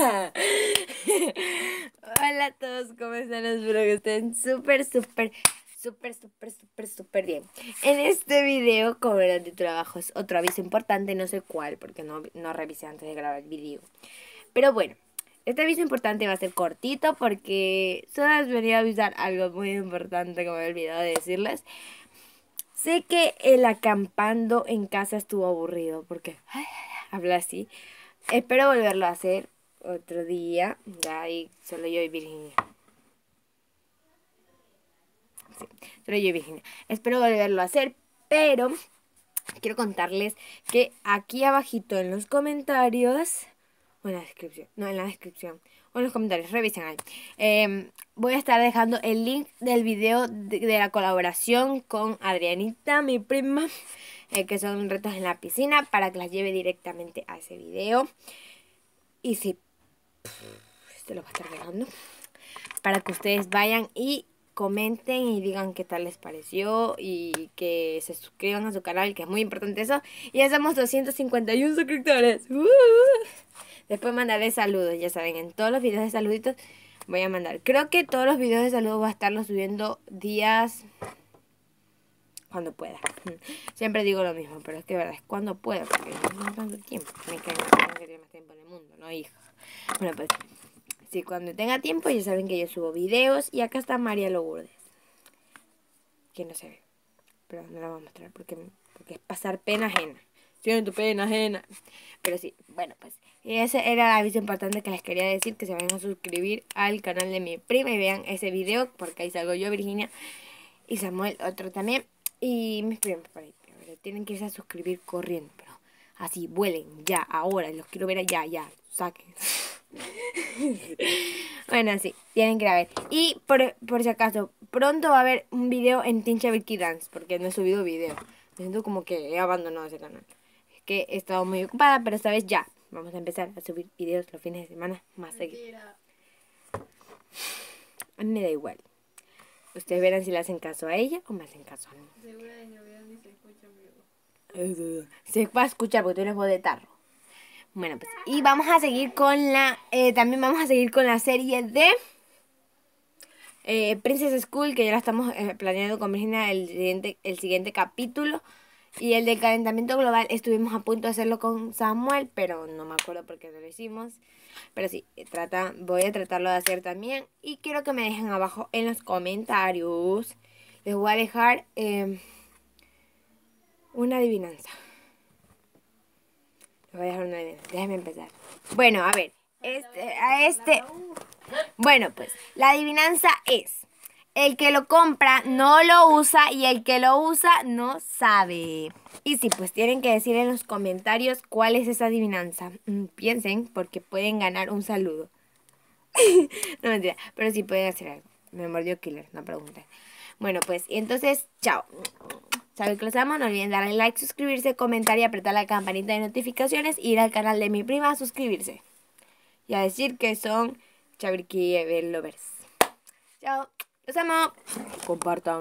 Hola a todos, ¿cómo están? Espero que estén súper, súper, súper, súper, súper, súper bien. En este video, como verán de trabajo, es otro aviso importante, no sé cuál, porque no, no revisé antes de grabar el video. Pero bueno, este aviso importante va a ser cortito porque solo les venía a avisar algo muy importante que me he olvidado de decirles. Sé que el acampando en casa estuvo aburrido porque habla así. Espero volverlo a hacer otro día. Ya ahí solo yo y Virginia. Sí, solo yo y Virginia. Espero volverlo a hacer, pero quiero contarles que aquí abajito en los comentarios o en la descripción, no en la descripción, o en los comentarios, revisen ahí. Em, voy a estar dejando el link del video de, la colaboración con Adrianita, mi prima, eh, que son retos en la piscina, para que las lleve directamente a ese video. Y si, este lo va a estar dejando, para que ustedes vayan y comenten y digan qué tal les pareció y que se suscriban a su canal, que es muy importante eso. Y ya somos 251 suscriptores. ¡Uh! Después mandaré saludos, ya saben, en todos los videos de saluditos voy a mandar. Creo que todos los videos de saludos voy a estarlos subiendo días cuando pueda. Siempre digo lo mismo, pero es que verdad es cuando pueda, porque no tengo tanto tiempo. Me queda más tiempo en el mundo, ¿no, hija? Bueno, pues sí, cuando tenga tiempo ya saben que yo subo videos y acá está María Lourdes. Que no se ve, pero no la voy a mostrar porque, porque es pasar pena ajena. Siento pena ajena. Pero sí, bueno, pues ese era el aviso importante que les quería decir, que se vayan a suscribir al canal de mi prima y vean ese video, porque ahí salgo yo, Virginia, y Samuel, otro también, y mis primos por ahí. Tienen que irse a suscribir corriendo, pero así, vuelen, ya, ahora, los quiero ver allá, ya, saquen. bueno, sí, tienen que ir a ver. Y por, por si acaso, pronto va a haber un video en Tincha Vicky Dance, porque no he subido video. Me siento como que he abandonado ese canal que he estado muy ocupada, pero esta vez ya. Vamos a empezar a subir videos los fines de semana más seguidos. A mí me da igual. Ustedes verán si le hacen caso a ella o me hacen caso a mí. se va a escuchar porque tú eres voz de tarro. Bueno, pues. Y vamos a seguir con la. Eh, también vamos a seguir con la serie de. Eh, Princess School, que ya la estamos eh, planeando con Virginia el siguiente, el siguiente capítulo. Y el de calentamiento global estuvimos a punto de hacerlo con Samuel, pero no me acuerdo por qué no lo hicimos. Pero sí, trata, voy a tratarlo de hacer también. Y quiero que me dejen abajo en los comentarios. Les voy a dejar una adivinanza. Voy a dejar una adivinanza. Déjenme empezar. Bueno, a ver. Este, a este. Bueno, pues la adivinanza es. El que lo compra no lo usa y el que lo usa no sabe. Y sí, pues tienen que decir en los comentarios cuál es esa adivinanza. Mm, piensen porque pueden ganar un saludo. no mentira, pero sí pueden hacer algo. Me mordió Killer, no pregunten. Bueno, pues entonces, chao. Saben que los amo, no olviden darle like, suscribirse, comentar y apretar la campanita de notificaciones. Ir al canal de mi prima a suscribirse. Y a decir que son Chabirki Lovers. Chao. Los amo. Compartan.